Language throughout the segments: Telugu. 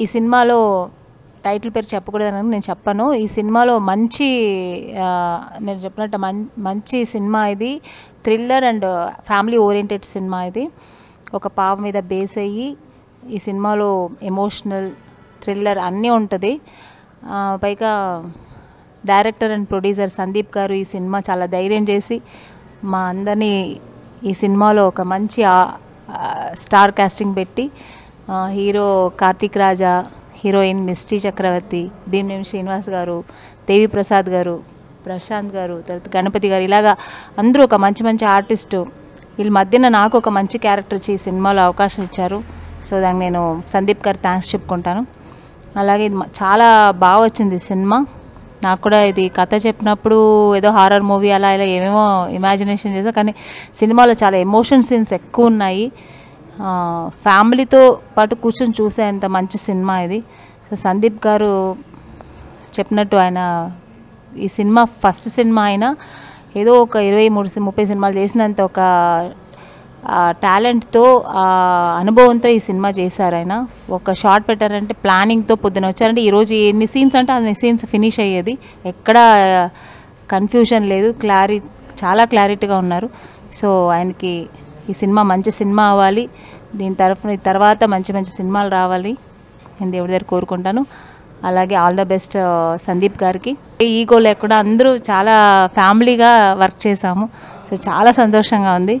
ఈ సినిమాలో టైటిల్ పేరు చెప్పకూడదని నేను చెప్పను. ఈ సినిమాలో మంచి మీరు చెప్పినట్టు మంచి సినిమా ఇది. Thriller and family oriented cinema ఇది. ఒక పాప మీద బేస్ అయ్యి ఈ సినిమాలో ఎమోషనల్ థ్రిల్లర్ అన్నీ ఉంటుంది. పైగా డైరెక్టర్ అండ్ ప్రొడ్యూసర్ సందీప్ గారు ఈ సినిమా చాలా ధైర్యం చేసి మా అందరినీ ఈ సినిమాలో ఒక మంచి స్టార్ కాస్టింగ్ పెట్టి hero Karthik Raja heroine Misty Chakraborty Bhimaneni Srinivas గారు దేవి ప్రసాద్ గారు ప్రశాంత్ గారు తర్వాత గణపతి గారు ఇలాగా అందరూ ఒక మంచి మంచి ఆర్టిస్టు. వీళ్ళ మధ్యన నాకు ఒక మంచి క్యారెక్టర్ వచ్చి ఈ సినిమాలో అవకాశం ఇచ్చారు. సో దానికి నేను సందీప్ గారు థ్యాంక్స్ చెప్పుకుంటాను. అలాగే ఇది చాలా బాగా వచ్చింది సినిమా. నాకు కూడా ఇది కథ చెప్పినప్పుడు ఏదో హారర్ మూవీ అలా ఇలా ఏమేమో ఇమాజినేషన్ చేసా కానీ సినిమాలో చాలా ఎమోషన్ సీన్స్ ఎక్కువ ఉన్నాయి. ఫ్యామిలీతో పాటు కూర్చొని చూసేంత మంచి సినిమా ఇది. సో సందీప్ గారు చెప్పినట్టు ఆయన ఈ సినిమా ఫస్ట్ సినిమా అయినా ఏదో ఒక ఇరవై మూడు ముప్పై సినిమాలు చేసినంత ఒక టాలెంట్తో అనుభవంతో ఈ సినిమా చేశారు ఆయన. ఒక షార్ట్ పెట్టారంటే ప్లానింగ్తో పొద్దున వచ్చారంటే ఈరోజు ఎన్ని సీన్స్ అంటే అన్ని సీన్స్ ఫినిష్ అయ్యేది. ఎక్కడ కన్ఫ్యూజన్ లేదు. క్లారి చాలా క్లారిటీగా ఉన్నారు. సో ఆయనకి ఈ సినిమా మంచి సినిమా అవ్వాలి. దీని తరఫున తర్వాత మంచి మంచి సినిమాలు రావాలి నేను దేవుడి దగ్గర కోరుకుంటాను. అలాగే ఆల్ ద బెస్ట్ సందీప్ గారికి. ఈగో లేకుండా అందరూ చాలా ఫ్యామిలీగా వర్క్ చేశాము. సో చాలా సంతోషంగా ఉంది.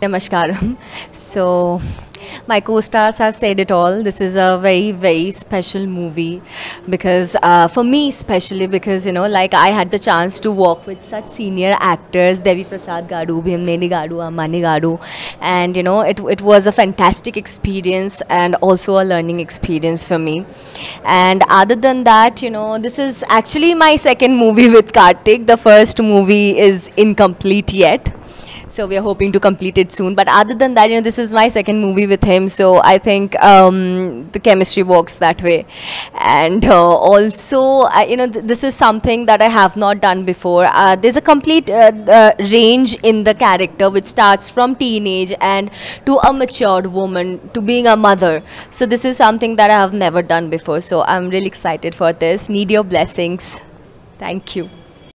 Namaskaram. So, my co stars have said it all. This is a very, very special movie because, uh, for me, especially because, you know, like I had the chance to work with such senior actors Devi Prasad Gadu, Bhimneni Gadu, Amani Gadu, and, you know, it, it was a fantastic experience and also a learning experience for me. And other than that, you know, this is actually my second movie with Kartik. The first movie is incomplete yet so we are hoping to complete it soon. But other than that you know this is my second movie with him. So i think um, the chemistry works that way. And uh, also I, you know th- this is something that i have not done before. Uh, there's a complete uh, range in the character which starts from teenage and to a matured woman to being a mother. So this is something that i have never done before. So i'm really excited for this. Need your blessings. Thank you